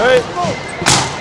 Hey.